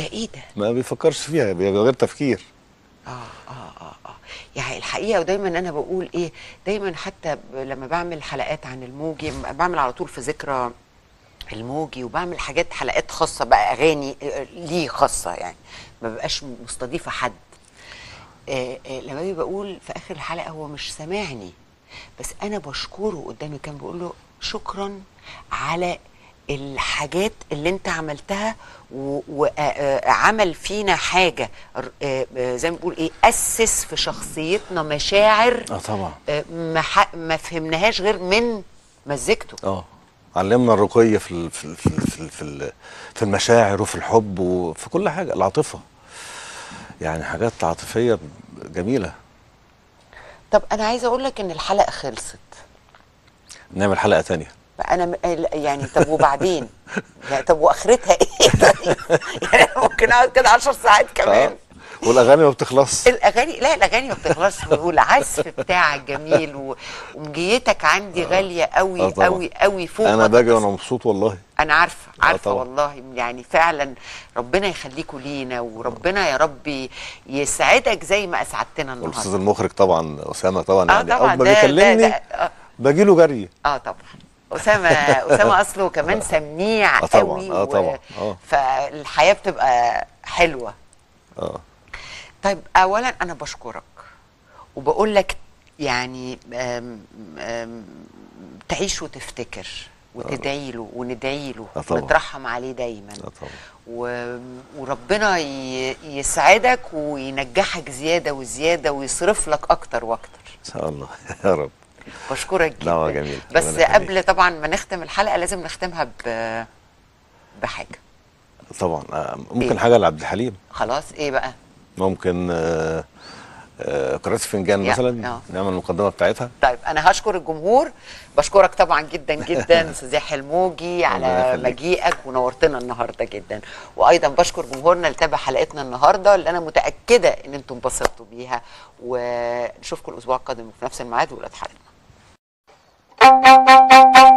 ده إيه ده ما بيفكرش فيها غير تفكير. آه آه آه آه. يعني الحقيقة ودايما أنا بقول إيه دايما حتى لما بعمل حلقات عن الموجي بعمل على طول في ذكرى الموجي وبعمل حاجات حلقات خاصة بقى أغاني آه، ليه خاصة يعني. ما ببقاش مستضيفة حد. آه آه لما باجي بقول في آخر الحلقة هو مش سامعني بس أنا بشكره قدامي كان بقول له شكرا على الحاجات اللي انت عملتها وعمل فينا حاجة آه، آه، زي ما بنقول إيه أسس في شخصيتنا مشاعر آه طبعا. آه، ما فهمناهاش غير من مزيكته آه. علمنا الرقي في في في في في ال- في المشاعر وفي الحب وفي كل حاجة العاطفة. يعني حاجات عاطفية جميلة. طب أنا عايزة أقول لك إن الحلقة خلصت. نعمل حلقة تانية. أنا يعني طب وبعدين؟ يعني طب وآخرتها إيه؟ يعني ممكن أقعد كده 10 ساعات كمان. آه. والأغاني ما بتخلصش الاغاني لا الأغاني ما بتخلصش والعزف بتاعك جميل ومجيتك عندي غالية آه قوي طبعا. قوي قوي فوق أنا باجي وأنا مبسوط والله. أنا عارفة آه عارفة. والله. يعني فعلا ربنا يخليكوا لينا وربنا يا رب يسعدك زي ما أسعدتنا والأستاذ النهارده المخرج طبعا أسامة طبعا يعني أول ما بيكلمني آه. باجي له جري. آه طبعا. أسامة أسامة أصله كمان سميع آه طبعا، قوي آه طبعا، آه. فالحياة بتبقى حلوة. آه. طيب اولا أنا بشكرك وبقول لك يعني آم آم تعيش وتفتكر وتدعي له وندعي له آه طبعا. ونترحم عليه دايما. آه طبعا. و... وربنا ي... يسعدك وينجحك زيادة وزيادة ويصرف لك أكتر وأكتر. إن شاء الله. يا رب. بشكرك جدا جميلة. بس. قبل طبعا ما نختم الحلقة لازم نختمها ب... بحاجة طبعا آه، ممكن إيه؟ حاجة لعبد الحليم خلاص إيه بقى ممكن آه، آه، كراسي فنجان مثلا آه. نعمل المقدمة بتاعتها طيب أنا هشكر الجمهور بشكرك طبعا جدا جدا أستاذ يحيى الموجي على. مجيئك ونورتنا النهارده جدا وأيضا بشكر جمهورنا اللي تابع حلقتنا النهارده اللي أنا متأكدة إن أنتم انبسطتوا بيها ونشوفكم الأسبوع القادم في نفس الميعاد وولاد حلقنا Thank you.